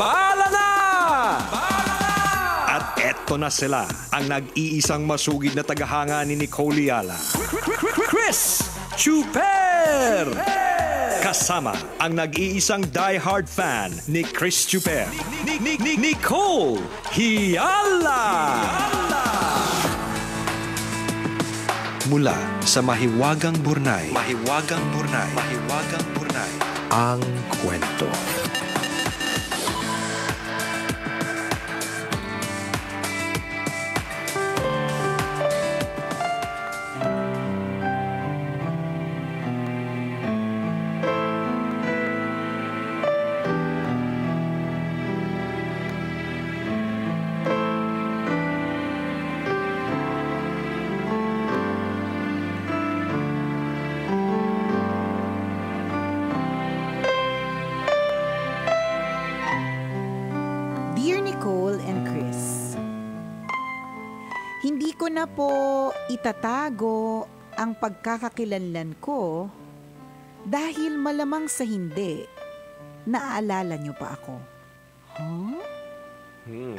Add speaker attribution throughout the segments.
Speaker 1: Paala na! At eto na sila, ang nag-iisang masugid na tagahanga ni Nicole Yala. Chris Chuper! Kasama ang nag-iisang die-hard fan ni Chris Chuper. Ni- ni- ni- Nicole Hiala! Mula sa Mahiwagang Burnay. Mahiwagang Burnay. Mahiwagang Burnay. Ang kwento.
Speaker 2: Po itatago ang pagkakakilanlan ko dahil malamang sa hindi, naaalala niyo pa ako. Huh?
Speaker 3: Hmm.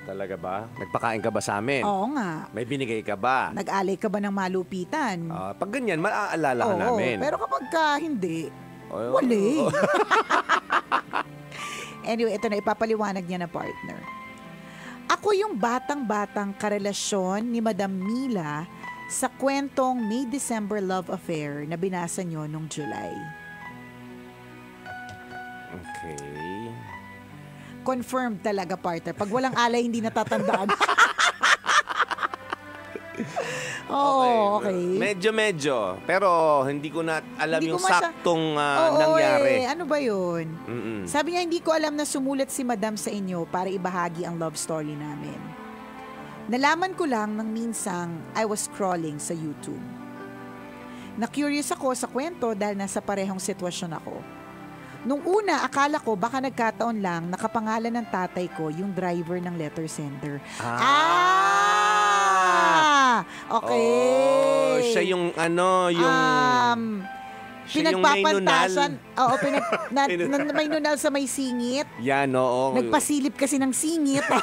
Speaker 3: Talaga ba? Nagpakain ka ba sa amin?
Speaker 2: Oo nga.
Speaker 3: May binigay ka ba?
Speaker 2: Nag-alay ka ba ng malupitan?
Speaker 3: Ah, pag ganyan, maaalala ka
Speaker 2: Oo,
Speaker 3: namin.
Speaker 2: pero kapag ka hindi,
Speaker 3: Oh,
Speaker 2: wala
Speaker 3: oh.
Speaker 2: Anyway, ito na ipapaliwanag niya na partner. Ako yung batang-batang karelasyon ni Madam Mila sa kwentong May December Love Affair na binasa niyo nung July.
Speaker 3: Okay.
Speaker 2: Confirmed talaga, partner. Pag walang alay, hindi natatandaan. Oo, okay.
Speaker 3: Medyo-medyo. Pero hindi ko na alam
Speaker 2: Hindi
Speaker 3: yung saktong ah,
Speaker 2: Oo,
Speaker 3: nangyari.
Speaker 2: eh. Ano ba yun?
Speaker 3: Mm-mm.
Speaker 2: Sabi niya, hindi ko alam na sumulat si Madam sa inyo para ibahagi ang love story namin. Nalaman ko lang nang minsang I was scrolling sa YouTube. Na-curious ako sa kwento dahil nasa parehong sitwasyon ako. Nung una, akala ko baka nagkataon lang nakapangalan ng tatay ko yung driver ng letter sender. Ah! Okay.
Speaker 3: Oh, siya yung ano, yung...
Speaker 2: Um,
Speaker 3: siya
Speaker 2: pinagpapantasan. Oo, pinag, na, na, may nunal sa may singit.
Speaker 3: Yan, oo.
Speaker 2: Nagpasilip kasi ng singit.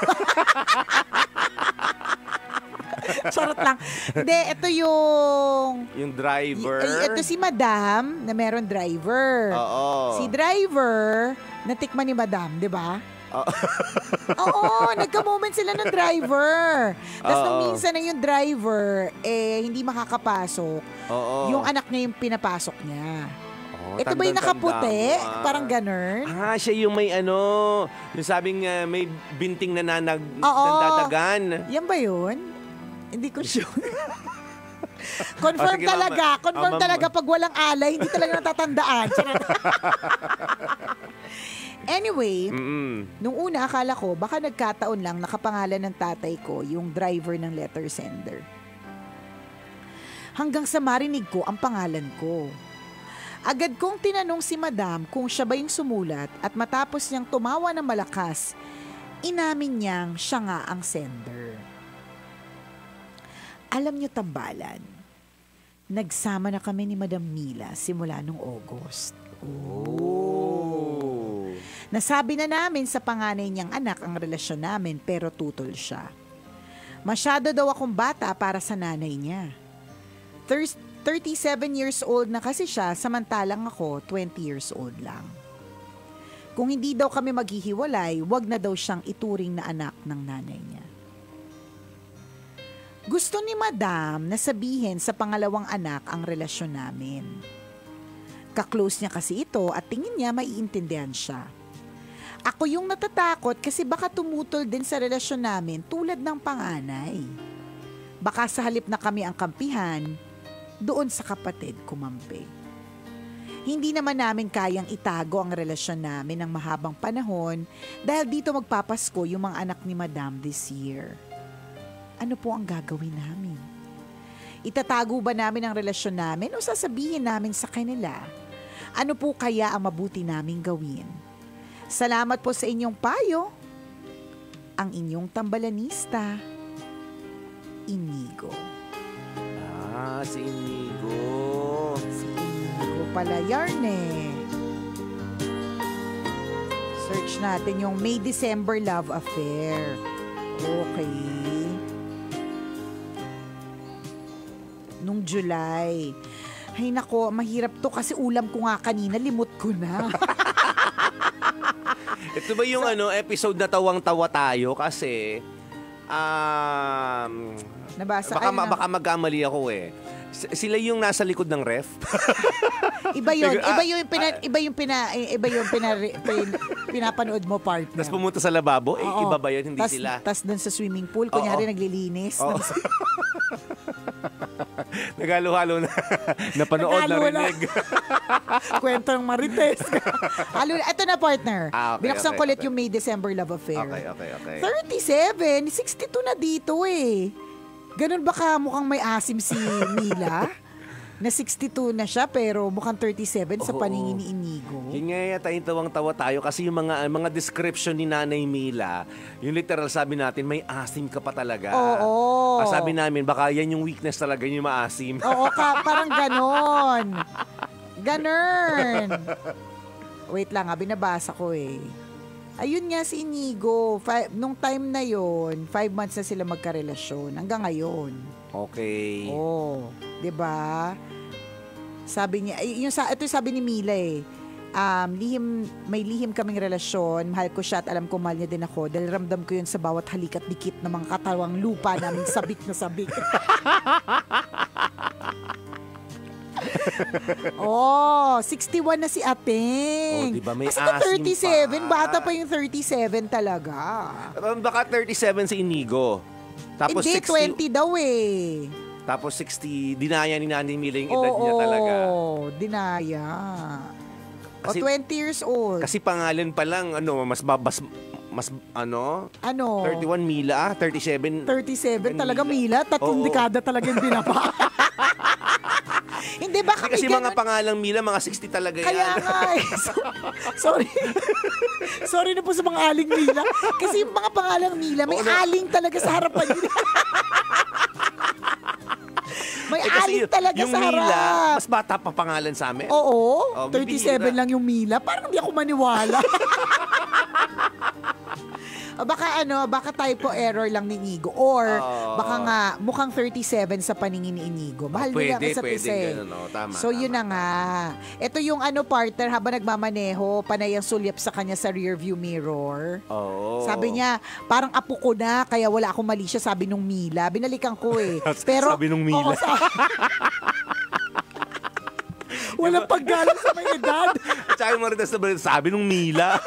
Speaker 2: Charot lang. Hindi, ito yung...
Speaker 3: Yung driver.
Speaker 2: Ay, ito si Madam na meron driver.
Speaker 3: Oo.
Speaker 2: Si driver, natikman ni Madam, di ba?
Speaker 3: Oo.
Speaker 2: Oo, nagka-moment sila ng driver. Tapos nung minsan na yung driver, eh, hindi makakapasok.
Speaker 3: Oo.
Speaker 2: Yung anak niya yung pinapasok niya.
Speaker 3: Oo,
Speaker 2: Ito ba yung nakaputi?
Speaker 3: mo, ah.
Speaker 2: Parang ganun?
Speaker 3: Ah, siya yung may ano, yung sabing ah, may binting na nanag,
Speaker 2: Oo.
Speaker 3: nandadagan.
Speaker 2: Yan ba yun? Hindi ko sure. Confirm
Speaker 3: Oh, sige,
Speaker 2: talaga.
Speaker 3: mama.
Speaker 2: Confirm
Speaker 3: Ah, mama.
Speaker 2: talaga pag walang alay, hindi talaga natatandaan. Charot. Anyway,
Speaker 3: Mm-mm.
Speaker 2: nung una akala ko baka nagkataon lang nakapangalan ng tatay ko yung driver ng letter sender. Hanggang sa marinig ko ang pangalan ko. Agad kong tinanong si madam kung siya ba yung sumulat at matapos niyang tumawa ng malakas, inamin niyang siya nga ang sender. Alam niyo tambalan, nagsama na kami ni Madam Mila simula nung August.
Speaker 3: Oh.
Speaker 2: Nasabi na namin sa panganay niyang anak ang relasyon namin pero tutol siya. Masyado daw akong bata para sa nanay niya. Thir- 37 years old na kasi siya samantalang ako 20 years old lang. Kung hindi daw kami maghihiwalay, wag na daw siyang ituring na anak ng nanay niya. Gusto ni Madam na sabihin sa pangalawang anak ang relasyon namin. Kaklose niya kasi ito at tingin niya maiintindihan siya. Ako yung natatakot kasi baka tumutol din sa relasyon namin tulad ng panganay. Baka sa halip na kami ang kampihan, doon sa kapatid kumampi. Hindi naman namin kayang itago ang relasyon namin ng mahabang panahon dahil dito magpapasko yung mga anak ni Madam this year. Ano po ang gagawin namin? Itatago ba namin ang relasyon namin o sasabihin namin sa kanila? Ano po kaya ang mabuti naming gawin? Salamat po sa inyong payo. Ang inyong tambalanista, Inigo.
Speaker 3: Ah, si Inigo.
Speaker 2: Si Inigo pala yarn eh. Search natin yung May December Love Affair. Okay. Nung July. Ay nako, mahirap to kasi ulam ko nga kanina, limot ko na.
Speaker 3: Ito ba yung ano episode na tawang-tawa tayo kasi um,
Speaker 2: Nabasa
Speaker 3: baka,
Speaker 2: ay,
Speaker 3: ma- baka magkamali ako eh. S- Sila yung nasa likod ng ref.
Speaker 2: Iba
Speaker 3: Ah,
Speaker 2: iba yung pina, iba yung pina, iba yung pina, pin, pinapanood mo partner.
Speaker 3: Tapos pumunta sa lababo, eh, iba ba yun? Hindi
Speaker 2: tas,
Speaker 3: sila.
Speaker 2: Tas dun sa swimming pool, kunyari
Speaker 3: Oo.
Speaker 2: naglilinis.
Speaker 3: Oo. Nagalo-halo na. Napanood,
Speaker 2: Nagalo na.
Speaker 3: narinig.
Speaker 2: Kwentong marites. Halo, ito na partner.
Speaker 3: Ah, okay,
Speaker 2: Binuksan
Speaker 3: okay,
Speaker 2: ko ulit
Speaker 3: okay.
Speaker 2: yung May December Love Affair.
Speaker 3: okay, okay, okay.
Speaker 2: 37, 62 na dito eh. Ganun ba ka mukhang may asim si Mila? Na 62 na siya pero mukhang 37 sa paningin ni Inigo.
Speaker 3: Yun nga yata yung tawang-tawa tayo kasi yung mga mga description ni Nanay Mila, yung literal sabi natin, may asim ka pa talaga.
Speaker 2: Oo.
Speaker 3: Ah, sabi namin, baka yan yung weakness talaga, yung maasim.
Speaker 2: Oo, ka, parang ganon. Ganon. Wait lang ha, binabasa ko eh. Ayun nga si Inigo, fi- nung time na yon five months na sila magkarelasyon. Hanggang ngayon.
Speaker 3: Okay.
Speaker 2: Oh, 'di ba? Sabi niya, yung sa ito yung sabi ni Mila eh. Um, lihim, may lihim kaming relasyon, mahal ko siya at alam ko mahal niya din ako dahil ramdam ko yun sa bawat halik at dikit ng mga katawang lupa namin sabik na sabik. oh, 61 na si Ating.
Speaker 3: Oh, di ba may
Speaker 2: Kasi ito
Speaker 3: asim
Speaker 2: 37,
Speaker 3: pa.
Speaker 2: bata pa yung 37 talaga.
Speaker 3: Baka 37 si Inigo. Tapos
Speaker 2: Hindi,
Speaker 3: 60,
Speaker 2: 20 daw eh.
Speaker 3: Tapos 60, dinaya ni Nanay Mila yung
Speaker 2: Oo,
Speaker 3: edad niya talaga.
Speaker 2: dinaya.
Speaker 3: Kasi-
Speaker 2: o 20 years old.
Speaker 3: Kasi pangalan pa lang, ano, mas babas, mas, ano,
Speaker 2: ano?
Speaker 3: 31 Mila, 37.
Speaker 2: 37 talaga, Mila. Tatlong
Speaker 3: Oo.
Speaker 2: dekada talaga yung binaba. Hindi ba kami
Speaker 3: Kasi mga
Speaker 2: ganun?
Speaker 3: pangalang Mila, mga 60 talaga yan.
Speaker 2: Kaya nga eh. So- Sorry. Sorry na po sa mga aling Mila. Kasi yung mga pangalang Mila, may
Speaker 3: Oo
Speaker 2: aling talaga sa harapan nila. may
Speaker 3: Eh, kasi
Speaker 2: aling talaga
Speaker 3: yung
Speaker 2: sa
Speaker 3: Mila,
Speaker 2: harap.
Speaker 3: mas bata pa pangalan sa amin.
Speaker 2: Oo,
Speaker 3: Oh,
Speaker 2: 37
Speaker 3: bibihira.
Speaker 2: lang yung Mila. Parang hindi ako maniwala. O baka ano, baka typo error lang ni Inigo. Or
Speaker 3: Oo.
Speaker 2: baka nga mukhang 37 sa paningin ni Inigo. Mahal nila ang
Speaker 3: pwede,
Speaker 2: isa't
Speaker 3: pwede.
Speaker 2: isa eh.
Speaker 3: Ganun, oh. Tama,
Speaker 2: So yun na
Speaker 3: tama,
Speaker 2: nga. Ito yung ano partner habang nagmamaneho, panay ang sulyap sa kanya sa rear view mirror.
Speaker 3: Oo.
Speaker 2: Sabi niya, parang apo ko na, kaya wala akong mali siya, sabi nung Mila. Binalikan ko eh. Pero,
Speaker 3: Sabi nung Mila.
Speaker 2: Oo, sa- Walang paggalang sa may edad.
Speaker 3: Tsaka yung maritas na sabi nung Mila.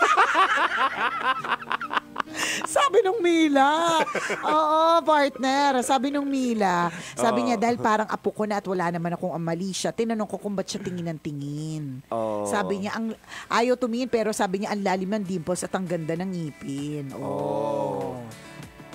Speaker 2: Sabi nung Mila. Oo, partner. Sabi nung Mila. Sabi niya, dahil parang apo ko na at wala naman akong amali siya. Tinanong ko kung ba't siya tingin ng tingin.
Speaker 3: Oo.
Speaker 2: Sabi niya, ang, ayaw tumingin pero sabi niya, ang lalim ng dimples at ang ganda ng ngipin. Oh.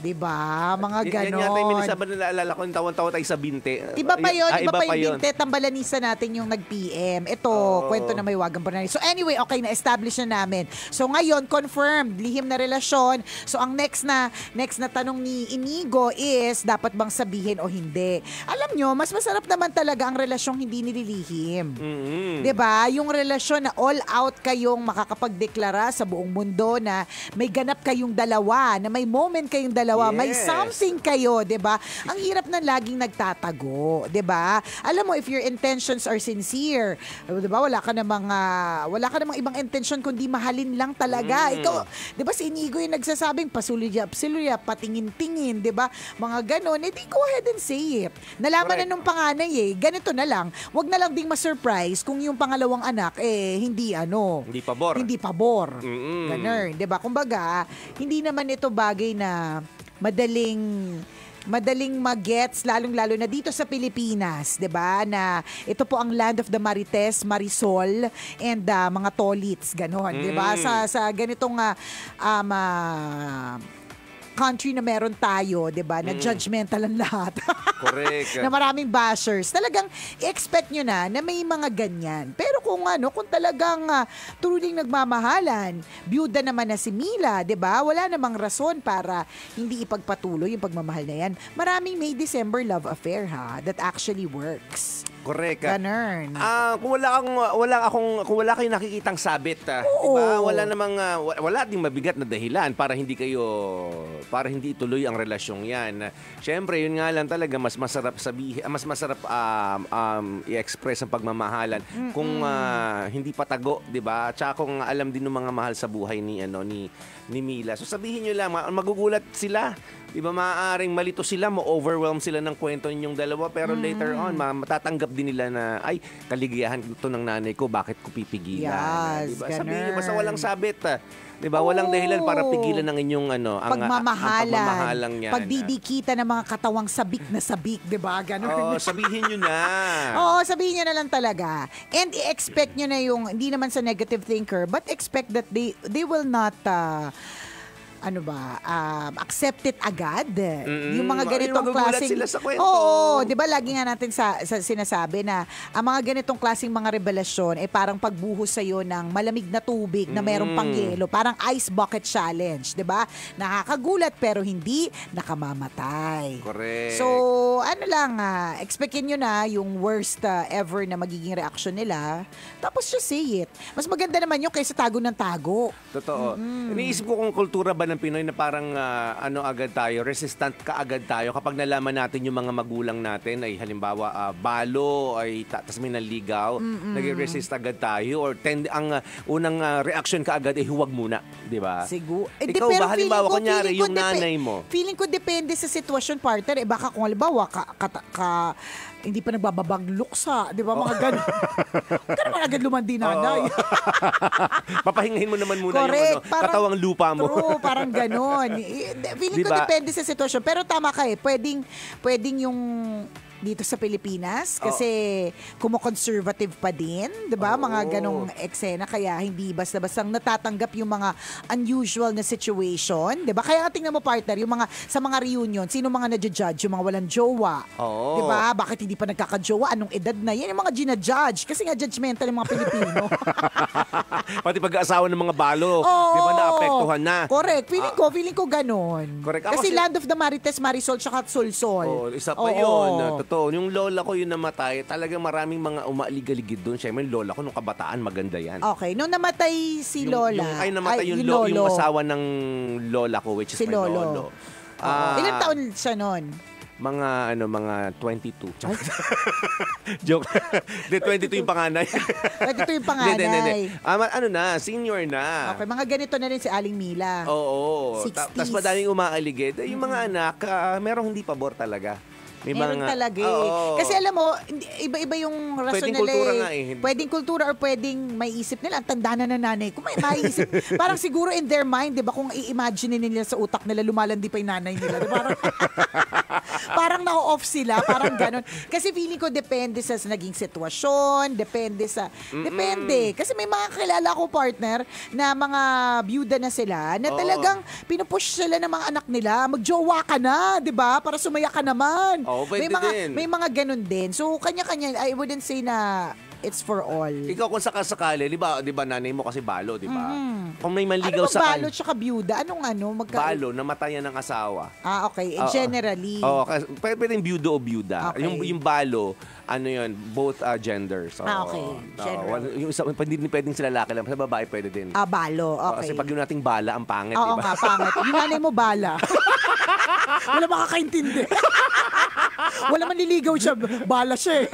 Speaker 2: Diba? Mga
Speaker 3: Y- Yan yata yung
Speaker 2: ganon.
Speaker 3: na naalala ko, tawan-tawa tayo sa binte.
Speaker 2: Iba pa yun,
Speaker 3: Ah,
Speaker 2: iba, pa yung binte, tambalanisa natin yung nag-PM. Ito,
Speaker 3: Oo.
Speaker 2: kwento na may wagang pananay. So anyway, okay, na-establish na namin. So ngayon, confirmed, lihim na relasyon. So ang next na, next na tanong ni Inigo is, dapat bang sabihin o hindi? Alam nyo, mas masarap naman talaga ang relasyong hindi nililihim.
Speaker 3: Mm-hmm.
Speaker 2: 'Di ba? Yung relasyon na all out kayong makakapagdeklara sa buong mundo na may ganap kayong dalawa, na may moment kayong dalawa, may
Speaker 3: Yes.
Speaker 2: something kayo, 'di ba? Ang hirap na laging nagtatago, 'di ba? Alam mo if your intentions are sincere, 'di ba? Wala ka namang ah, wala ka namang ibang intention kundi mahalin lang talaga.
Speaker 3: Mm.
Speaker 2: Ikaw, 'di ba si Inigo yung nagsasabing pasulyap, silulyap, patingin-tingin, 'di ba? Mga ganon, edi go ahead and say it. Nalaman na
Speaker 3: Correct.
Speaker 2: nung panganay eh, ganito na lang. Wag na lang ding ma-surprise kung yung pangalawang anak eh hindi ano,
Speaker 3: Hindi pabor.
Speaker 2: hindi pabor.
Speaker 3: Mm-mm.
Speaker 2: Ganun, 'di ba? Kumbaga, hindi naman ito bagay na madaling madaling magets lalong-lalo na dito sa Pilipinas, 'di ba? Na ito po ang land of the Marites, Marisol and ah, mga tolits, ganon, 'di ba?
Speaker 3: Mm.
Speaker 2: Sa sa ganitong ah, um, ah, country na meron tayo, 'di ba? Na judgmental ang lahat.
Speaker 3: Correct.
Speaker 2: na maraming bashers. Talagang expect nyo na na may mga ganyan. Pero kung ano, kung talagang uh, truly nagmamahalan, byuda naman na si Mila, 'di ba? Wala namang rason para hindi ipagpatuloy yung pagmamahal na yan. Maraming May December love affair ha that actually works.
Speaker 3: Correct.
Speaker 2: Ganun.
Speaker 3: Ah, kung wala kang wala akong kung wala kayong nakikitang sabit, ah,
Speaker 2: Oo.
Speaker 3: 'di ba? Wala namang ah, wa- wala ding mabigat na dahilan para hindi kayo para hindi ituloy ang relasyong 'yan. Syempre, yun nga lang talaga mas masarap sabihin, ah, mas masarap um, um, i-express ang pagmamahalan kung ah, hindi patago, 'di ba? Tsaka kung alam din ng mga mahal sa buhay ni ano ni ni Mila. So sabihin niyo lang, ma- magugulat sila. 'Di ba? Maaaring malito sila, mo-overwhelm sila ng kwento ninyong dalawa, pero later on, ma- matatanggap din nila na ay kaligayahan ito ng nanay ko, bakit ko pipigilan?
Speaker 2: Yes,
Speaker 3: 'Di ba? Sabihin niyo basta
Speaker 2: ganun.
Speaker 3: walang sabit. 'Di ba? Walang dahilan para pigilan ng inyong ano, ang ang
Speaker 2: pagmamahalan.
Speaker 3: pagmamahalang niyan.
Speaker 2: Pagdidikita ng mga katawang sabik na sabik, di ba? Ganun.
Speaker 3: Oo, sabihin niyo na.
Speaker 2: Oo, sabihin niyo na lang talaga. And i-expect niyo na yung, hindi naman sa negative thinker, but expect that they they will not, uh, ano ba, um, accept it agad. Yung mga ganitong klaseng...
Speaker 3: sila sa kwento.
Speaker 2: Oo, di ba lagi nga natin sa, sa sinasabi na ang mga ganitong klaseng mga revelasyon ay parang pagbuhos sa'yo ng malamig na tubig na merong pangyelo. Parang ice bucket challenge, di ba? Nakakagulat pero hindi nakamamatay.
Speaker 3: Correct.
Speaker 2: So, ano lang, ah, expectin nyo na yung worst ah, ever na magiging reaction nila. Tapos just say it. Mas maganda naman yung kaysa tago ng tago.
Speaker 3: Totoo. Iniisip ko kung kultura ba ng Pinoy na parang ah, ano agad tayo, resistant ka agad tayo kapag nalaman natin yung mga magulang natin ay halimbawa ah, balo ay ta- tas may naligaw, nag-resist agad tayo or tend ang ah, unang ah, reaction ka agad ay huwag muna, di ba?
Speaker 2: Siguro. Eh,
Speaker 3: Ikaw ba halimbawa
Speaker 2: ko-
Speaker 3: kunyari yung nanay mo?
Speaker 2: Feeling ko depende sa sitwasyon partner. Eh baka kung halimbawa ka, ka, ka- hindi pa nagbababag luksa, di ba mga ganun. Huwag ka naman agad lumandi nanay.
Speaker 3: Papahingahin mo naman muna
Speaker 2: Correct.
Speaker 3: yung ano, katawang lupa mo.
Speaker 2: True, parang ganon. I- Feeling ko
Speaker 3: Diba?
Speaker 2: depende sa sitwasyon. Pero tama ka eh. Pwedeng, pwedeng yung dito sa Pilipinas kasi kumo-conservative pa din, 'di ba? Mga
Speaker 3: Oo.
Speaker 2: ganong eksena kaya hindi basta-bastang natatanggap yung mga unusual na situation, 'di ba? Kaya nga tingnan mo partner, yung mga sa mga reunion, sino mga nadja-judge, yung mga walang jowa.
Speaker 3: Oo.
Speaker 2: 'Di ba? Bakit hindi pa nagkaka-jowa? Anong edad na? Yan yung mga ginajudge kasi nga judgmental yung mga Pilipino.
Speaker 3: Pati pag-aasawa ng mga balo,
Speaker 2: Oo.
Speaker 3: di ba naapektuhan na?
Speaker 2: Correct. Feeling ko, feeling ko ganon.
Speaker 3: Correct. Ako
Speaker 2: Kasi
Speaker 3: si-
Speaker 2: Land of the Marites, Marisol, tsaka Solsol.
Speaker 3: Oh, isa pa
Speaker 2: Oo.
Speaker 3: yun. Totoo. Yung lola ko yun namatay, talagang maraming mga umaalig-aligid doon. Siyempre, yung lola ko nung kabataan, maganda yan.
Speaker 2: Okay. Nung namatay si
Speaker 3: Yung-
Speaker 2: Lola.
Speaker 3: Yung, ay, namatay yung,
Speaker 2: yung
Speaker 3: yung
Speaker 2: lolo.
Speaker 3: asawa ng lola ko, which is
Speaker 2: Si
Speaker 3: my
Speaker 2: lolo.
Speaker 3: lolo.
Speaker 2: Oo.
Speaker 3: Ah,
Speaker 2: Ilang taon siya nun?
Speaker 3: Mga, ano, mga 22. Joke. Hindi, 22 yung panganay.
Speaker 2: Pwede ito yung
Speaker 3: Hindi, hindi, hindi.
Speaker 2: panganay.
Speaker 3: Ma- ano na, senior na.
Speaker 2: Okay, mga ganito na rin si Aling Mila.
Speaker 3: Oo.
Speaker 2: 60s.
Speaker 3: Tapos madaming umaaligid. Eh, Yung mga anak, ah, merong hindi pabor talaga. May
Speaker 2: Meron
Speaker 3: mga-
Speaker 2: talaga eh.
Speaker 3: Oo.
Speaker 2: Kasi alam mo, iba-iba yung rason
Speaker 3: Pwedeng
Speaker 2: nila
Speaker 3: kultura
Speaker 2: eh.
Speaker 3: nga eh.
Speaker 2: Pwedeng kultura or pwedeng may isip nila. Ang tanda na ng nanay ko. May maiisip. parang siguro in their mind, di ba, kung i-imagine nila sa utak nila, lumalandi pa yung nanay nila. Di ba? Parang, parang na-off sila. Parang ganun. Kasi feeling ko depende sa naging sitwasyon, depende sa... Depende. Kasi may mga kilala ko partner na mga byuda na sila na
Speaker 3: Oo.
Speaker 2: talagang pinupush sila ng mga anak nila. Magjowa ka na, di ba? Para sumaya ka naman.
Speaker 3: Oo, pwede
Speaker 2: may mga,
Speaker 3: din.
Speaker 2: May mga ganun din. So, kanya-kanya, I wouldn't say na it's for all.
Speaker 3: Ikaw kung sakasakali, di ba, di ba nanay mo kasi balo, di ba? Kung may
Speaker 2: Ano
Speaker 3: maligaw
Speaker 2: ba
Speaker 3: sa
Speaker 2: balot tsaka byuda? Anong ano? Magka-
Speaker 3: balo, namatayan ng asawa.
Speaker 2: Ah, okay.
Speaker 3: Oo.
Speaker 2: generally.
Speaker 3: Oo, kasi pwede pwedeng byudo o byuda.
Speaker 2: Okay.
Speaker 3: Yung yung balo, ano yun, both uh, genders. Oo.
Speaker 2: Ah, okay.
Speaker 3: Oo,
Speaker 2: General.
Speaker 3: yung isa, hindi pwedeng sila lalaki lang, sa babae pwede din.
Speaker 2: Ah, balo.
Speaker 3: Oo,
Speaker 2: Okay.
Speaker 3: Kasi pag yung nating bala, ang pangit,
Speaker 2: Oo
Speaker 3: di ba?
Speaker 2: nga, pangit. Yung nanay mo bala. Wala makakaintindi. Wala manliligaw siya. Bala siya eh.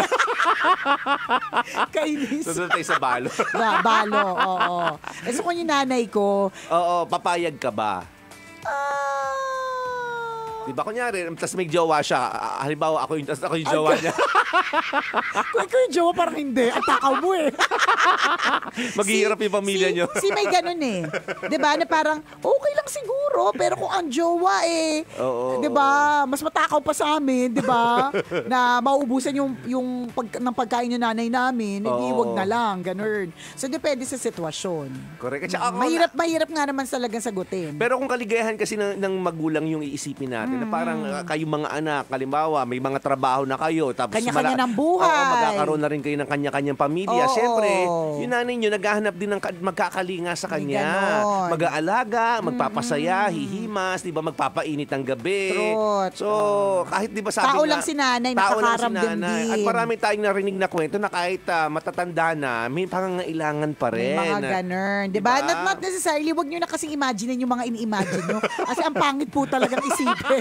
Speaker 2: Kainis.
Speaker 3: Susunod tayo sa balo.
Speaker 2: Ba, balo, oo. Eh, so kung yung nanay ko,
Speaker 3: Oo, papayag ka ba?
Speaker 2: ah,
Speaker 3: Di ba, kunyari, tapos may jowa siya. ah, halimbawa, ako yung, tas ako yung jowa niya.
Speaker 2: kung ikaw yung jowa, parang hindi. Ang takaw mo eh.
Speaker 3: Maghihirap yung pamilya
Speaker 2: si,
Speaker 3: niyo.
Speaker 2: Si may ganun eh. 'Di ba Na parang, okay lang siguro. Pero kung ang jowa eh,
Speaker 3: Oo.
Speaker 2: 'di ba Mas matakaw pa sa amin, 'di ba Na mauubusan yung, yung pag, ng pagkain ng nanay namin. Hindi,
Speaker 3: Oo.
Speaker 2: wag na lang. Ganun. So, depende sa sitwasyon.
Speaker 3: Correct. At saka ako,
Speaker 2: Mahirap, mahirap nga naman talagang sagutin.
Speaker 3: Pero kung kaligayahan kasi ng, ng magulang yung iisipin natin. Na parang uh, kayong mga anak, halimbawa, may mga trabaho na kayo. Tapos
Speaker 2: Kanya-kanya ng buhay.
Speaker 3: Oo, magkakaroon na rin kayo ng kanya-kanyang pamilya.
Speaker 2: Oo.
Speaker 3: Siyempre, yung nanay nyo, naghahanap din ng ka- magkakalinga sa
Speaker 2: May
Speaker 3: kanya. Mag-aalaga, magpapasaya, hihimas, di ba, magpapainit ng gabi.
Speaker 2: Truth.
Speaker 3: So, kahit di ba sabi
Speaker 2: Tao
Speaker 3: nga,
Speaker 2: lang si nanay,
Speaker 3: tao lang si nanay.
Speaker 2: din.
Speaker 3: At marami tayong narinig na kwento na kahit ah, matatanda na, may pangangailangan pa
Speaker 2: May
Speaker 3: rin.
Speaker 2: mga ganun. Di ba?
Speaker 3: Diba?
Speaker 2: Not, not necessarily, wag nyo na kasing imagine yung mga ini-imagine nyo. Kasi ang pangit po talagang isipin.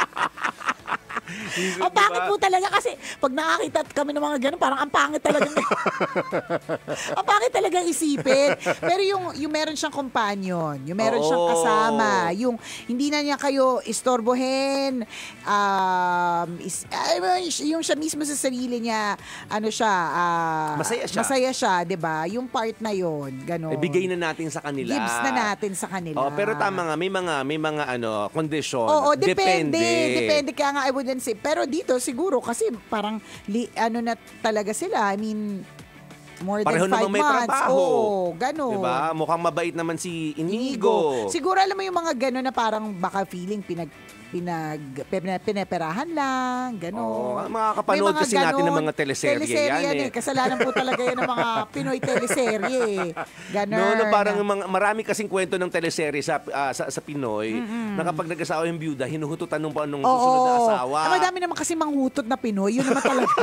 Speaker 2: ang pangit po talaga kasi pag nakakita kami ng mga ganun, parang ang pangit talaga. ang pangit talaga isipin. Pero yung, yung meron siyang companion, yung meron siyang
Speaker 3: Oo.
Speaker 2: kasama, yung hindi na niya kayo istorbohin, um, is, yung siya mismo sa sarili niya, ano siya, ah,
Speaker 3: Masaya siya.
Speaker 2: Masaya siya, 'di ba? Yung part na 'yon, ganun.
Speaker 3: Ibigay na natin sa kanila.
Speaker 2: Gives na natin sa kanila.
Speaker 3: Oh, pero tama nga, may mga may mga ano, kondisyon.
Speaker 2: Oo, depende. Depende kaya nga I wouldn't say. Pero dito siguro kasi parang li, ano na talaga sila. I mean, more
Speaker 3: Pareho
Speaker 2: than five
Speaker 3: namang may
Speaker 2: months.
Speaker 3: trabaho.
Speaker 2: Oo, ganun.
Speaker 3: Diba? Mukhang mabait naman si
Speaker 2: Inigo.
Speaker 3: Inigo.
Speaker 2: Siguro alam mo yung mga gano'n na parang baka feeling pinag pinag pina- pineperahan lang, gano'n.
Speaker 3: Oo, makakapanood kasi natin ng mga teleserye yan eh.
Speaker 2: Kasalanan po talaga yan ng mga Pinoy teleserye. Gano'n.
Speaker 3: No, no, parang mga, marami kasing kwento ng teleserye sa, ah, sa, sa Pinoy na kapag nag-asawa yung byuda, hinuhututan nung nung
Speaker 2: Oo.
Speaker 3: susunod na asawa.
Speaker 2: Ah, madami naman kasi manghutot na Pinoy. Yun naman talaga.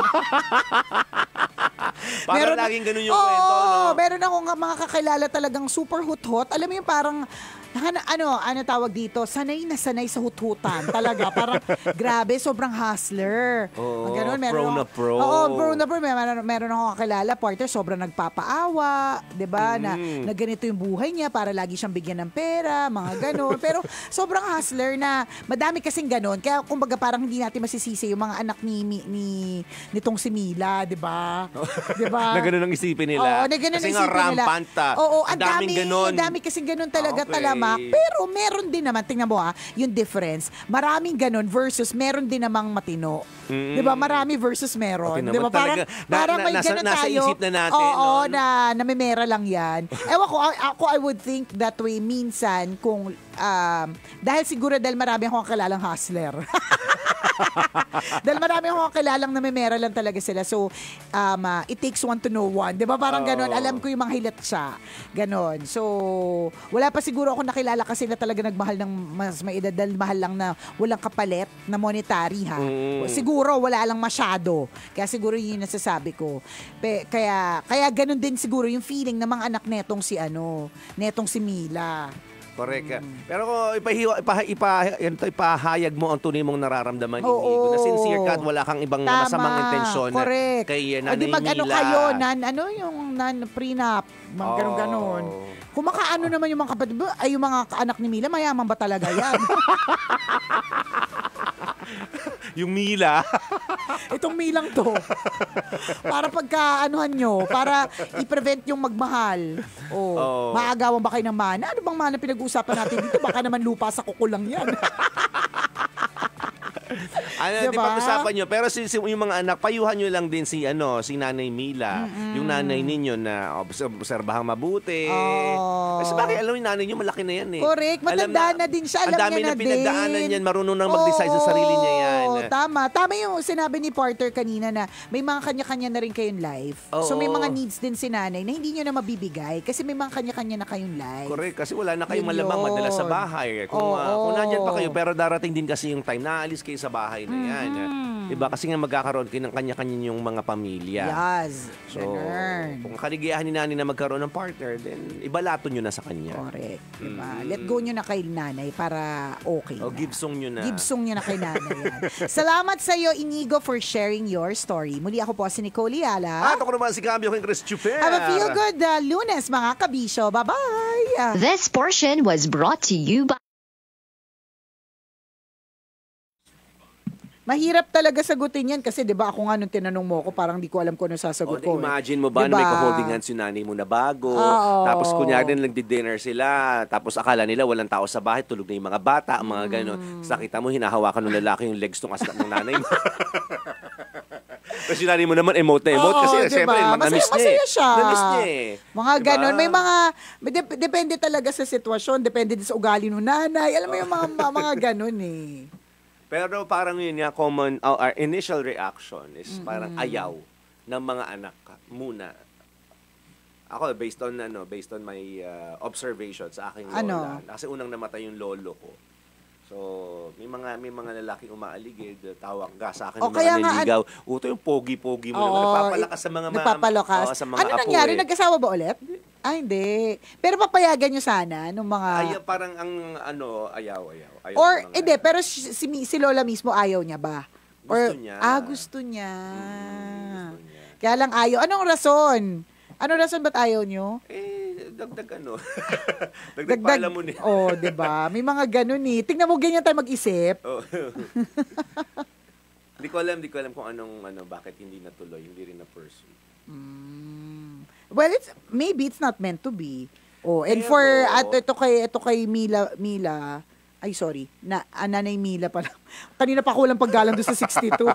Speaker 3: Parang laging ganun yung
Speaker 2: Oo,
Speaker 3: kwento, no?
Speaker 2: meron akong mga kakilala talagang super hut-hut. Alam mo yung parang, ano, ano, ano tawag dito? Sanay na sanay sa hut-hutan. Talaga, parang grabe, sobrang hustler.
Speaker 3: Oo,
Speaker 2: Ang ganun,
Speaker 3: pro na pro.
Speaker 2: Oo, pro na pro. Meron, meron akong kakilala, partner, sobrang nagpapaawa. 'di ba Na,
Speaker 3: Mm.
Speaker 2: na ganito yung buhay niya para lagi siyang bigyan ng pera, mga ganun. Pero sobrang hustler na madami kasing ganun. Kaya kumbaga parang hindi natin masisisi yung mga anak ni, ni, ni nitong si Mila, 'di ba? 'Di ba?
Speaker 3: na ganun ang isipin nila.
Speaker 2: Oo, na ganun
Speaker 3: Kasi
Speaker 2: ang
Speaker 3: nga
Speaker 2: isipin nila.
Speaker 3: rampant, ah.
Speaker 2: Oo,
Speaker 3: Ang
Speaker 2: ang dami,
Speaker 3: daming ganun.
Speaker 2: ang dami kasing ganun talaga
Speaker 3: Okay.
Speaker 2: Talamak. Pero meron din naman, tingnan mo ah, yung difference. Maraming ganun versus meron din namang matino.
Speaker 3: Mm.
Speaker 2: 'Di ba? Marami versus meron.
Speaker 3: Okay
Speaker 2: 'Di ba? Parang.
Speaker 3: Na-
Speaker 2: parang
Speaker 3: na-
Speaker 2: may
Speaker 3: nasa-
Speaker 2: ganun
Speaker 3: nasa
Speaker 2: tayo.
Speaker 3: isip na natin,
Speaker 2: Oo,
Speaker 3: no?
Speaker 2: na namimera lang yan. Ewan ko, ako I would think that way minsan kung, um, dahil siguro dahil marami akong kilalang hustler. dahil marami akong kilalang namimera lang talaga sila. So, um, ah, it takes one to know one. Di ba? Parang
Speaker 3: Oo.
Speaker 2: ganon. Alam ko yung mga hilat siya. Ganon. So, wala pa siguro ako nakilala kasi na talaga nagmahal ng mas may edad dahil mahal lang na walang kapalit na monetary ha.
Speaker 3: Mm.
Speaker 2: Siguro wala lang masyado. Kaya siguro yun yung nasasabi ko. Pe, kaya, kaya ganon din siguro yung feeling ng mga anak netong si ano, netong si Mila.
Speaker 3: Correct.
Speaker 2: Mm.
Speaker 3: Pero kung ipahiwa, ipa, ipa, yan to, ipahayag mo ang tunay mong nararamdaman
Speaker 2: Oo.
Speaker 3: Inigo, na sincere ka at wala kang ibang
Speaker 2: Tama.
Speaker 3: masamang intensyon
Speaker 2: Correct.
Speaker 3: kay uh,
Speaker 2: o
Speaker 3: Nanay
Speaker 2: di mag-ano
Speaker 3: Mila.
Speaker 2: kayo, nan, ano yung nan prenup, mga
Speaker 3: Oo.
Speaker 2: ganon-ganon. Kung makaano naman yung mga kapatid, ay yung mga anak ni Mila, mayaman ba talaga yan?
Speaker 3: Yung Mila.
Speaker 2: Itong Milang to. para pagka anuhan nyo, para i-prevent yung magmahal. O,
Speaker 3: Oo.
Speaker 2: maagawan ba kayo ng mana? Ano bang mana pinag-uusapan natin dito? Baka naman lupa sa kukulang yan.
Speaker 3: ano, di
Speaker 2: Diba?
Speaker 3: pag-usapan nyo. Pero si, si, yung mga anak, payuhan nyo lang din si, ano, si Nanay Mila. Yung nanay ninyo na obs- obserbahang mabuti.
Speaker 2: Oo.
Speaker 3: Kasi bakit alam yung nanay nyo, malaki na yan eh.
Speaker 2: Correct. Matanda na din siya. Alam
Speaker 3: ang dami
Speaker 2: niya
Speaker 3: na,
Speaker 2: na
Speaker 3: pinagdaanan
Speaker 2: din.
Speaker 3: yan. Marunong nang mag-decide sa sarili niya yan.
Speaker 2: Tama. Tama yung sinabi ni Porter kanina na may mga kanya-kanya na rin kayong life. So may mga needs din si nanay na hindi nyo na mabibigay kasi may mga kanya-kanya na kayong life.
Speaker 3: Correct. Kasi wala na kayong
Speaker 2: Yun
Speaker 3: malamang madala sa bahay. Kung,
Speaker 2: Oo.
Speaker 3: ah, kung nandyan pa kayo, pero darating din kasi yung time na alis kayo sa bahay na yan. Diba? Kasi nga magkakaroon kayo ng kanya-kanya yung mga pamilya.
Speaker 2: Yes.
Speaker 3: So,
Speaker 2: Ganun.
Speaker 3: kung kaligayahan ni nanay na magkaroon ng partner, then ibalato nyo na sa kanya.
Speaker 2: Correct. Diba?
Speaker 3: Mm.
Speaker 2: Let go nyo na kay nanay para okay
Speaker 3: O
Speaker 2: na.
Speaker 3: give song nyo na.
Speaker 2: Gibsong nyo na kay nanay yan. Salamat sa iyo, Inigo, for sharing your story. Muli ako po si Nicole Yala.
Speaker 3: At ako naman si Cambio King Chris Chuper.
Speaker 2: Have a feel good uh, lunes, mga kabisyo. Bye-bye!
Speaker 4: This portion was brought to you by
Speaker 2: Mahirap talaga sagutin yan kasi 'di ba ako nga nung tinanong mo ako parang di ko alam kung ano sasagot
Speaker 3: di
Speaker 2: ko. eh.
Speaker 3: imagine mo ba
Speaker 2: Diba?
Speaker 3: na may holding hands yung nanay mo na bago,
Speaker 2: Oo.
Speaker 3: tapos kunyari nagdi-dinner sila, tapos akala nila walang tao sa bahay, tulog na yung mga bata, mga gano'n.
Speaker 2: Mm.
Speaker 3: Sa kita mo, hinahawakan ng lalaki yung legs ng asnak ng nanay mo. Tapos yung nanay mo naman, emote na emote.
Speaker 2: Oo,
Speaker 3: kasi
Speaker 2: diba?
Speaker 3: siyempre,
Speaker 2: Masaya,
Speaker 3: na-miss niya
Speaker 2: masaya
Speaker 3: eh.
Speaker 2: siya.
Speaker 3: Na-miss niya eh.
Speaker 2: Mga
Speaker 3: Diba?
Speaker 2: ganon. May mga, may dep- depende talaga sa sitwasyon, depende din sa ugali ng nanay. Alam mo yung mga, mga, mga ganon eh.
Speaker 3: Pero parang yun nga, common, uh, our initial reaction is parang ayaw ng mga anak muna. Ako, based on, ano, based on my uh, observation sa aking lola.
Speaker 2: Ano?
Speaker 3: Kasi unang namatay yung lolo ko. So, may mga may mga lalaking umaaligid, tawag ka sa akin
Speaker 2: O,
Speaker 3: ng
Speaker 2: kaya
Speaker 3: mga
Speaker 2: nga,
Speaker 3: niligaw. Uto yung pogi-pogi mo
Speaker 2: Oo,
Speaker 3: naman. Nagpapalakas sa mga ma-
Speaker 2: Nagpapalakas.
Speaker 3: Oo, sa mga
Speaker 2: ano
Speaker 3: apo
Speaker 2: nangyari?
Speaker 3: eh.
Speaker 2: Nag-asawa ba ulit? Ah, hindi. Pero papayagan nyo sana nung mga...
Speaker 3: Ay, parang ang ano, ayaw, ayaw. ayaw
Speaker 2: or, hindi, pero si, si, si Lola mismo ayaw niya ba? Or,
Speaker 3: Gusto niya.
Speaker 2: Ah, gusto niya.
Speaker 3: gusto niya.
Speaker 2: Kaya lang ayaw. Anong rason? Anong rason ba't ayaw nyo?
Speaker 3: Eh, dagdag ano. dagdag, pala mo niya.
Speaker 2: Oh, 'di ba? May mga ganun eh. Tingnan mo ganyan tayo mag-isip.
Speaker 3: Oh. Hindi ko alam, hindi ko alam kung anong ano bakit hindi natuloy, hindi rin na pursue.
Speaker 2: Mm. Well, it's maybe it's not meant to be. Oh, and
Speaker 3: Pero-
Speaker 2: for at ito kay ito kay Mila Mila ay sorry, na ah, nanay Mila pala. Kanina pa ko lang paggalang doon sa 62.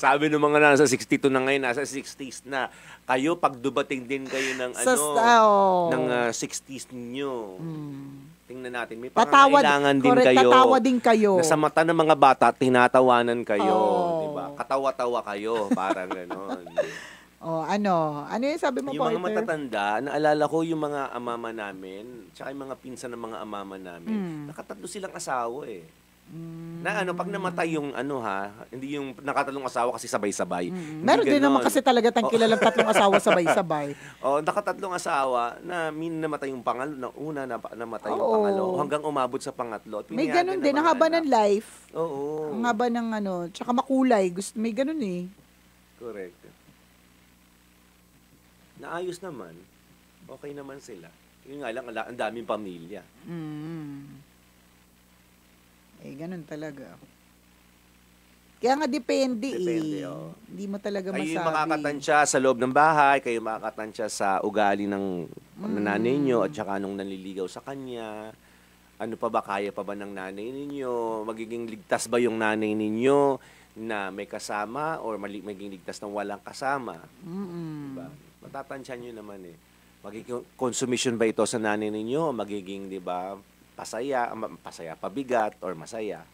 Speaker 3: Sabi ng mga nasa 62 na ngayon, nasa 60s na. Kayo, pag dubating din kayo ng
Speaker 2: Sa
Speaker 3: ano,
Speaker 2: oh.
Speaker 3: ng ah, 60s ninyo. Tingnan natin, may
Speaker 2: Tatawad,
Speaker 3: pangangailangan din
Speaker 2: correct,
Speaker 3: kayo.
Speaker 2: tatawa din kayo.
Speaker 3: Na sa mata ng mga bata, tinatawanan kayo.
Speaker 2: Oh.
Speaker 3: Di ba? Katawa-tawa kayo, parang gano'n.
Speaker 2: Oh, ano? Ano yung sabi mo,
Speaker 3: yung mga
Speaker 2: partner?
Speaker 3: matatanda, naalala ko yung mga amama namin, tsaka yung mga pinsan ng mga amama namin,
Speaker 2: Hmm.
Speaker 3: nakatatlo silang asawa eh. Na ano, pag namatay yung ano ha, hindi yung nakatatlong asawa kasi sabay-sabay. Hindi
Speaker 2: Meron din naman kasi talaga tayong kilalang tatlong asawa sabay-sabay.
Speaker 3: Oh, nakatatlong asawa na min namatay yung pangalo, na una na namatay yung
Speaker 2: Oo.
Speaker 3: pangalo, hanggang umabot sa pangatlo. At
Speaker 2: May ganun din, ang
Speaker 3: mga
Speaker 2: haba ng life.
Speaker 3: Oo.
Speaker 2: Ang haba ng ano, tsaka makulay. Gusto, may ganun eh.
Speaker 3: Correct. Naayos naman. Okay naman sila. Yun nga lang, ang daming pamilya.
Speaker 2: Mm. Eh, ganun talaga. Kaya nga depende,
Speaker 3: Depende,
Speaker 2: eh.
Speaker 3: oo.
Speaker 2: Hindi mo talaga
Speaker 3: Kayo
Speaker 2: masabi.
Speaker 3: yung makakatansya sa loob ng bahay, kayo makakatansya sa ugali ng nanay nyo at saka nung nanliligaw sa kanya. Ano pa ba, kaya pa ba ng nanay ninyo? Magiging ligtas ba yung nanay ninyo na may kasama or magiging ligtas ng walang kasama?
Speaker 2: Mm-mm.
Speaker 3: Diba? Matatansya nyo naman eh. Magiging consumption ba ito sa nanay ninyo? Magiging, di ba, pasaya, pasaya, pabigat, or masaya?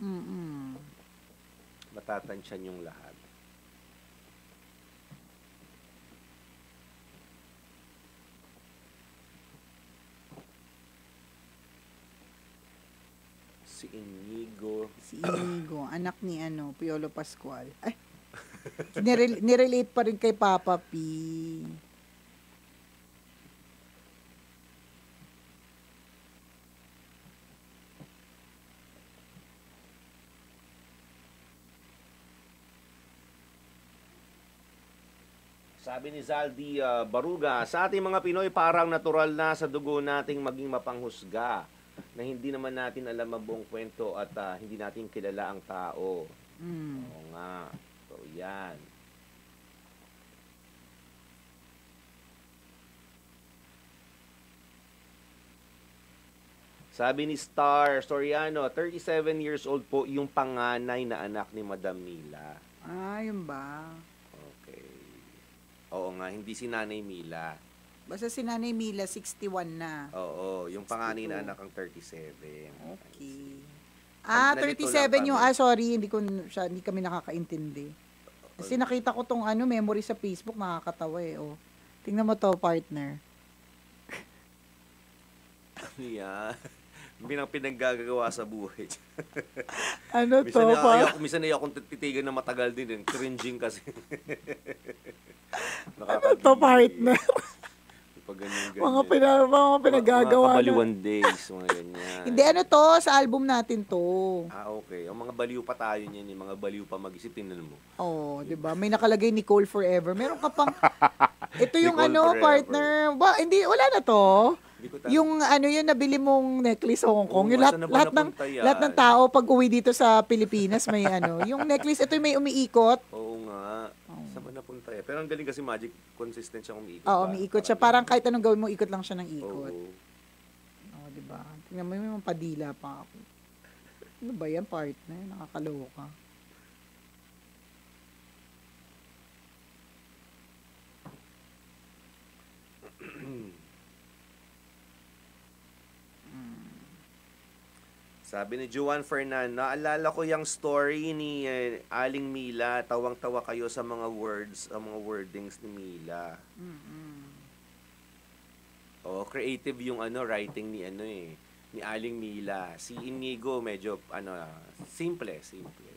Speaker 2: Mm-mm.
Speaker 3: Matatansya yung lahat. Si Inigo.
Speaker 2: Si Inigo, anak ni ano, Piolo Pascual. Ay, nirel- nirelate pa rin kay Papa P.
Speaker 3: Sabi ni Zaldi ah, Baruga, sa ating mga Pinoy parang natural na sa dugo nating maging mapanghusga na hindi naman natin alam ang buong kwento at ah, hindi natin kilala ang tao.
Speaker 2: Mm.
Speaker 3: Oo nga. Yan. Sabi ni Star Soriano, 37 years old po yung panganay na anak ni Madam Mila.
Speaker 2: Ah, yun ba?
Speaker 3: Okay. Oo nga, hindi si Nanay Mila.
Speaker 2: Basta si Nanay Mila, 61 na.
Speaker 3: Oo, yung panganay na
Speaker 2: 62.
Speaker 3: anak ang 37.
Speaker 2: Okay. Ah,
Speaker 3: Nalito
Speaker 2: 37
Speaker 3: lang
Speaker 2: yung, ah, sorry, hindi ko siya, hindi kami nakakaintindi. Kasi nakita ko tong ano, memory sa Facebook, nakakatawa eh, oh. Tingnan mo to, partner.
Speaker 3: Yan. Binang pinaggagawa sa buhay.
Speaker 2: Ano to,
Speaker 3: na
Speaker 2: pa?
Speaker 3: ayaw, minsan ayaw akong titigan na matagal din. Eh. Cringing kasi.
Speaker 2: Ano to, partner?
Speaker 3: Pag ganyan, ganyan.
Speaker 2: mga, pina, mga pinagagawa.
Speaker 3: Mga kabaliwan days, mga ganyan.
Speaker 2: Hindi, ano to, sa album natin to.
Speaker 3: Ah, okay. Ang mga baliw pa tayo niyan, yung mga baliw pa mag-isip, tingnan mo.
Speaker 2: Oh, 'di ba? May nakalagay Nicole Forever. Meron ka pang Ito yung
Speaker 3: Nicole
Speaker 2: ano,
Speaker 3: Forever.
Speaker 2: partner. Ba, hindi wala na to. Yung ano yun nabili mong necklace sa Hong Kong.
Speaker 3: Oo,
Speaker 2: yung lahat, lahat ng
Speaker 3: yan?
Speaker 2: lahat ng tao pag uwi dito sa Pilipinas may ano, yung necklace ito yung may umiikot.
Speaker 3: Oo nga eh. Pero ang galing kasi magic, consistent siya umiikot.
Speaker 2: Oo, umiikot siya. Parang kahit anong gawin mo, ikot lang siya ng ikot.
Speaker 3: Oo,
Speaker 2: oh, di ba? Tingnan mo, may mga padila pa ako. Ano ba yan, partner? Nakakaloka. Hmm.
Speaker 3: Sabi ni Juan Fernan, naalala ko yung story ni eh, Aling Mila, tawang-tawa kayo sa mga words, ang mga wordings ni Mila. Oh, creative yung ano writing ni ano eh, ni Aling Mila. Si Inigo medyo ano, simple, simple.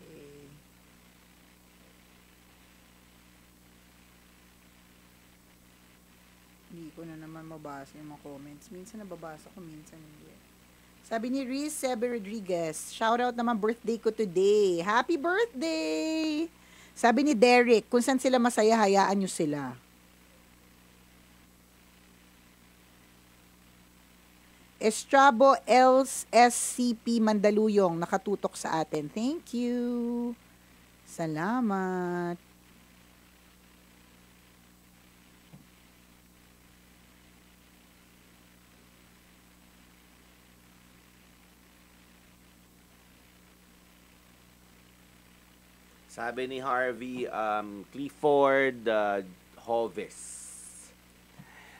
Speaker 2: Okay. Hindi ko na naman mabasa yung mga comments. Minsan nababasa ko, minsan hindi. Sabi ni Riz Sebe Rodriguez, shoutout naman birthday ko today. Happy birthday! Sabi ni Derek, kung saan sila masaya, hayaan nyo sila. Estrabo Els SCP Mandaluyong nakatutok sa atin. Thank you. Salamat.
Speaker 3: Sabi ni Harvey um, Clifford uh, Hovis.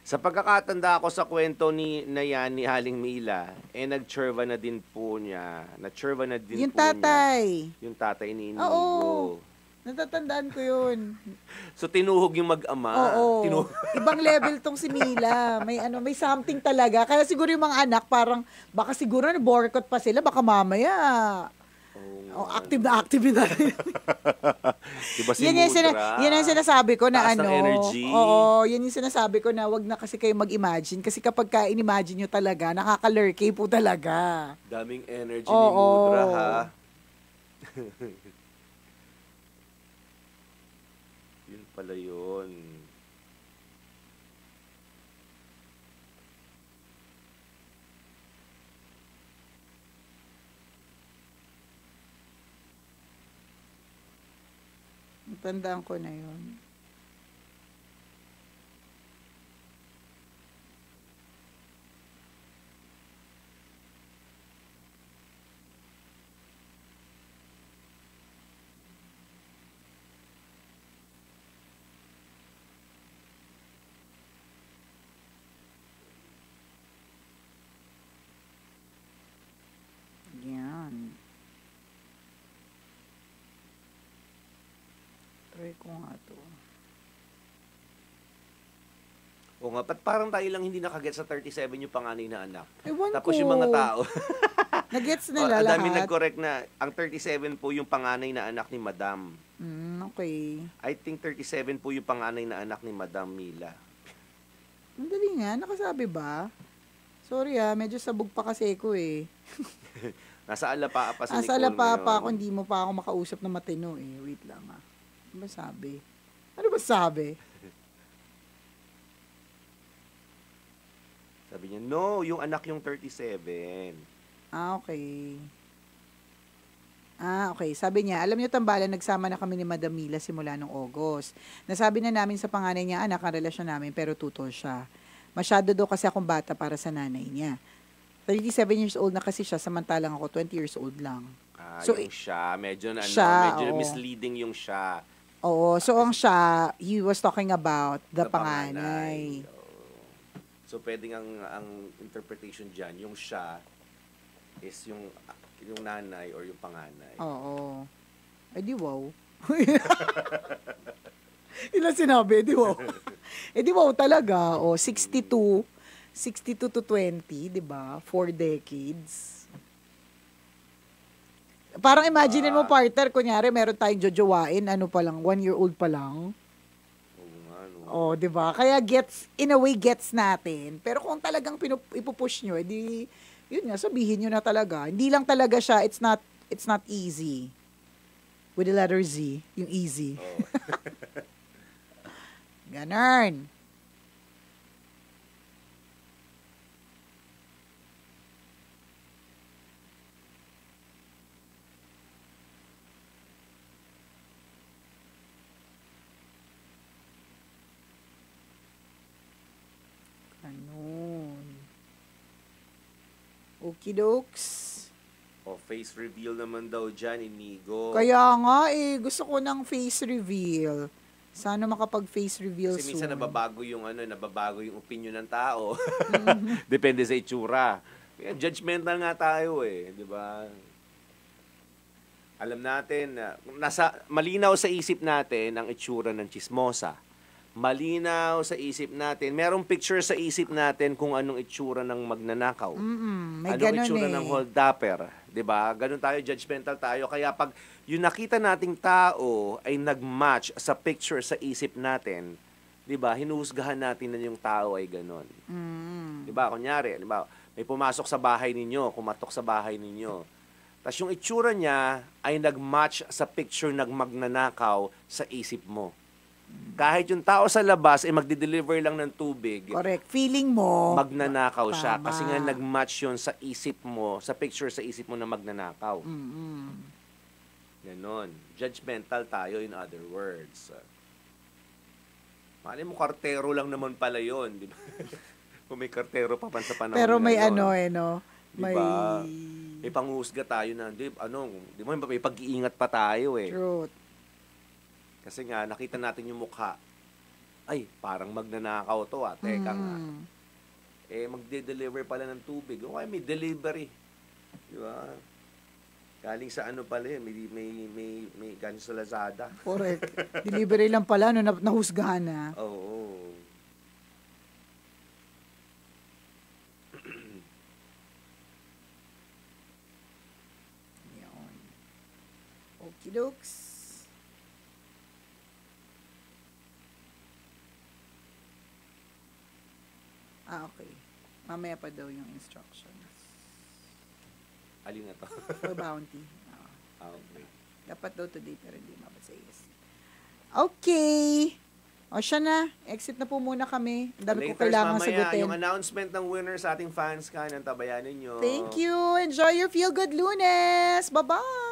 Speaker 3: Sa pagkakatanda ko sa kwento ni na yan ni Haling Mila, eh nagtsurva na din po niya. Natsurva na din
Speaker 2: Yung
Speaker 3: po niya.
Speaker 2: tatay.
Speaker 3: Yung tatay ni Inigo.
Speaker 2: Oo. Natatandaan ko yun.
Speaker 3: So tinuhog yung mag-ama.
Speaker 2: Oo.
Speaker 3: Tinuhog.
Speaker 2: Ibang level tong si Mila. May ano, may something talaga. Kaya siguro yung mga anak parang baka siguro na boycott pa sila baka mamaya. Oh, active na active na.
Speaker 3: diba si
Speaker 2: yan, yung sina- yan ang sinasabi ko na
Speaker 3: Taas
Speaker 2: ano.
Speaker 3: energy.
Speaker 2: Oo, yan yung sinasabi ko na wag na kasi kayo mag-imagine. Kasi kapag ka in-imagine nyo talaga, nakakalurkay po talaga.
Speaker 3: Daming energy
Speaker 2: Oo.
Speaker 3: ni Mudra, ha? yun pala yun.
Speaker 2: Tandaan ko na yun. Yan. Try ko nga to.
Speaker 3: O nga, ba't parang tayo lang hindi nakaget sa 37 yung panganay na anak?
Speaker 2: Ewan
Speaker 3: Tapos
Speaker 2: ko.
Speaker 3: yung mga tao,
Speaker 2: Nagets
Speaker 3: oh,
Speaker 2: nila
Speaker 3: ang dami
Speaker 2: lahat.
Speaker 3: nag-correct na ang 37 po yung panganay na anak ni Madam.
Speaker 2: Mm, okay.
Speaker 3: I think 37 po yung panganay na anak ni Madam Mila.
Speaker 2: Ang dali nga, nakasabi ba? Sorry ah, medyo sabog pa kasi ko eh.
Speaker 3: Nasa alapa pa si
Speaker 2: Asa
Speaker 3: Nicole
Speaker 2: pa
Speaker 3: ngayon.
Speaker 2: pa ako, hindi mo pa ako makausap na matino eh. Wait lang ah. Ano ba sabi? Ano ba sabi?
Speaker 3: Sabi niya, no, yung anak yung 37.
Speaker 2: Ah, okay. Ah, okay. Sabi niya, alam niyo tambalan, nagsama na kami ni Madam Mila simula nung August. Nasabi na namin sa panganay niya, anak, ang relasyon namin, pero tutol siya. Masyado daw kasi akong bata para sa nanay niya. 37 years old na kasi siya, samantalang ako 20 years old lang.
Speaker 3: Ah,
Speaker 2: So,
Speaker 3: yung siya, medyo na, ano,
Speaker 2: siya,
Speaker 3: medyo
Speaker 2: oo.
Speaker 3: misleading yung siya.
Speaker 2: Oo, so ang siya, he was talking about the,
Speaker 3: na
Speaker 2: panganay.
Speaker 3: Oo. So, pwedeng ang, ang interpretation dyan, yung siya is yung yung nanay or yung panganay.
Speaker 2: Oo. Eh di wow. Ilan sinabi? Eh di wow. eh di wow talaga. O, 62. 62 to 20, di ba? Four decades. Parang imaginein mo, partner, kunyari, meron tayong jojowain, ano pa lang, one year old pa lang. Oh, 'di ba? Kaya gets in a way gets natin. Pero kung talagang pinup- ipupush nyo, edi yun nga sabihin nyo na talaga. Hindi lang talaga siya, it's not it's not easy. With the letter Z, yung easy.
Speaker 3: Oo.
Speaker 2: Ganun. Ganun. Okey dokes.
Speaker 3: O face reveal naman daw dyan, Inigo.
Speaker 2: Kaya nga eh, gusto ko ng face reveal. Sana makapag-face reveal
Speaker 3: Kasi
Speaker 2: soon.
Speaker 3: minsan nababago yung ano, nababago yung opinion ng tao.
Speaker 2: Mm-hmm.
Speaker 3: Depende sa itsura. Kaya judgmental nga tayo eh, di ba? Alam natin, na nasa malinaw sa isip natin ang itsura ng chismosa. Malinaw sa isip natin. Merong picture sa isip natin kung anong itsura ng magnanakaw.
Speaker 2: Mm-mm, may
Speaker 3: anong itsura
Speaker 2: eh.
Speaker 3: ng holdupper. 'di ba? Ganun tayo, judgmental tayo. Kaya pag yung nakita nating tao ay nag-match sa picture sa isip natin, 'di ba? Hinuhusgahan natin na yung tao ay ganun.
Speaker 2: Mm.
Speaker 3: 'Di ba? Kunyari, 'di ba? May pumasok sa bahay ninyo, kumatok sa bahay ninyo. Tapos yung itsura niya ay nag-match sa picture ng magnanakaw sa isip mo. Kahit yung tao sa labas ay magde-deliver lang ng tubig,
Speaker 2: Correct. Feeling mo,
Speaker 3: magnanakaw siya
Speaker 2: Tama.
Speaker 3: kasi nga nag-match yun sa isip mo, sa picture sa isip mo na magnanakaw.
Speaker 2: Mm-mm.
Speaker 3: Ganon. Judgmental tayo in other words. Mali mo kartero lang naman pala yun, di ba? Kung may kartero pa man sa panahon
Speaker 2: pero may
Speaker 3: ngayon.
Speaker 2: ano eh, no? May...
Speaker 3: Diba? May panghusga tayo na, di, ano, di mo, may pag-iingat pa tayo eh.
Speaker 2: Truth.
Speaker 3: Kasi nga, nakita natin yung mukha. Ay, parang magnanakaw to ah. Teka nga.
Speaker 2: Mm.
Speaker 3: Eh, magde-deliver pala ng tubig. O kaya may delivery. Di ba? Galing sa ano pala yun, may, may, may, may galing sa Lazada.
Speaker 2: Correct. Delivery lang pala, no, na- nahusgahan na.
Speaker 3: Oo.
Speaker 2: Yun. Okie dokes. Ah, okay. Mamaya pa daw yung instructions.
Speaker 3: Alin na to?
Speaker 2: For bounty. Ah,
Speaker 3: Ah, okay.
Speaker 2: dapat daw today pero hindi mabot sa ESC. Okay. O siya na. Exit na po muna kami. Ang dami ko kailangan
Speaker 3: mamaya,
Speaker 2: sagutin.
Speaker 3: yung announcement ng winner sa ating fans ka, ng tabayanin nyo.
Speaker 2: Thank you. Enjoy your Feel Good Lunes. Bye-bye.